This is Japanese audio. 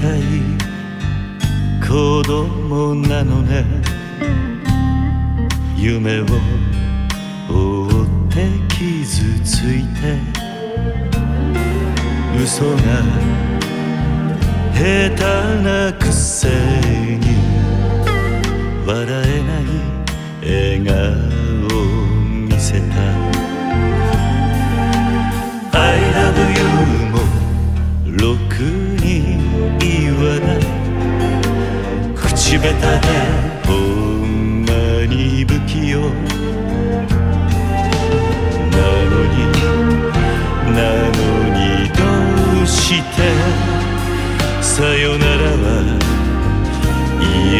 たい子供なのね。夢を追って傷ついて。嘘が下手なくせに。笑えない笑顔を見せた。I love you もろく口下手でほんまに不器用なのになのにどうして。さよならは言え